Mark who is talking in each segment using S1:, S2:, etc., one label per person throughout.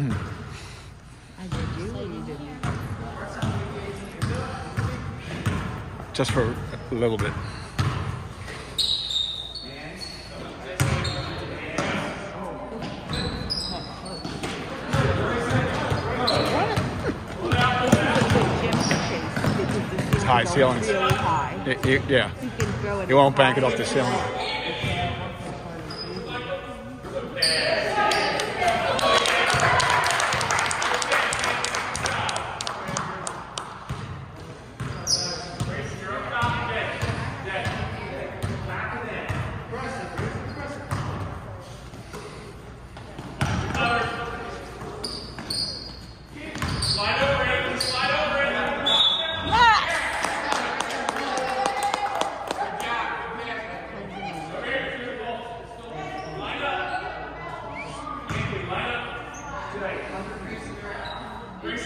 S1: I did you you didn't?
S2: Just for a little bit. High ceilings.
S1: Really high.
S2: It- it- yeah.
S1: You can throw it
S2: It won't bank it off the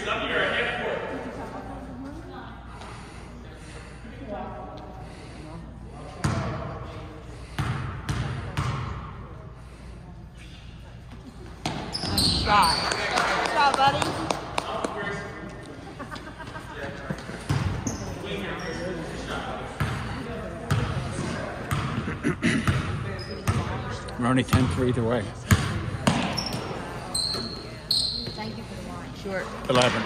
S1: Nice shot. Good job, buddy.
S2: We're only 10 for either way.
S1: Thank you for the wine. Sure.
S2: 11.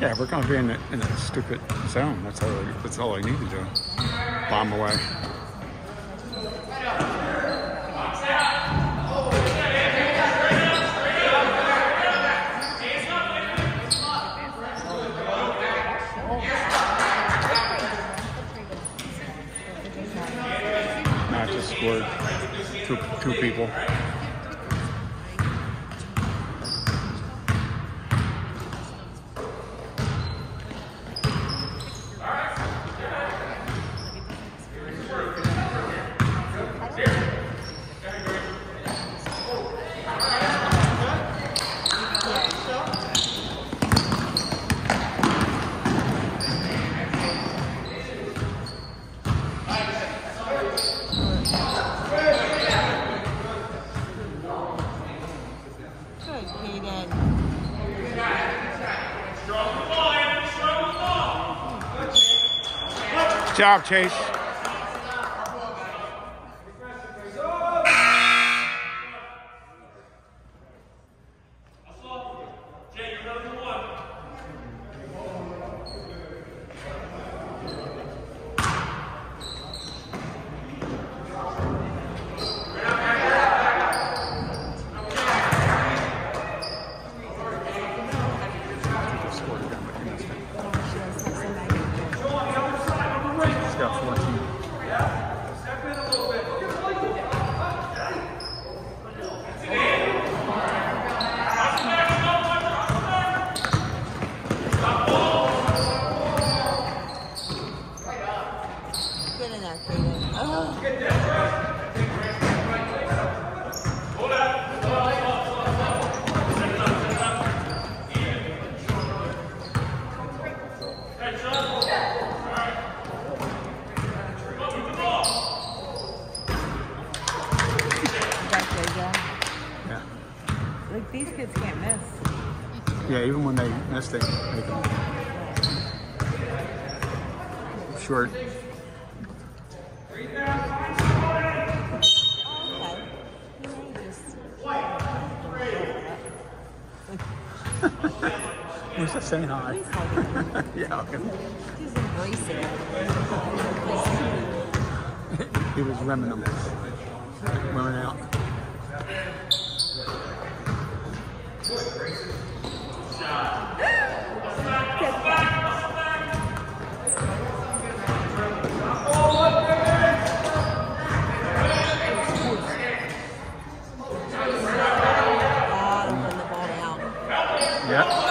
S2: yeah, we're going to be in in a stupid zone. That's all, I- that's all I need to do. Bomb away. Scored two, two people.
S1: Good
S2: job, Chase.
S1: Good enough, Hayden. Ugh. Back there again. Oh.
S2: Yeah.
S1: Like these kids can't miss.
S2: Yeah, even when they miss, they make them short.
S1: We're just
S2: saying hi. yeah, okay.
S1: He's embracing it.
S2: he was reminiscent. them. Out. Yeah.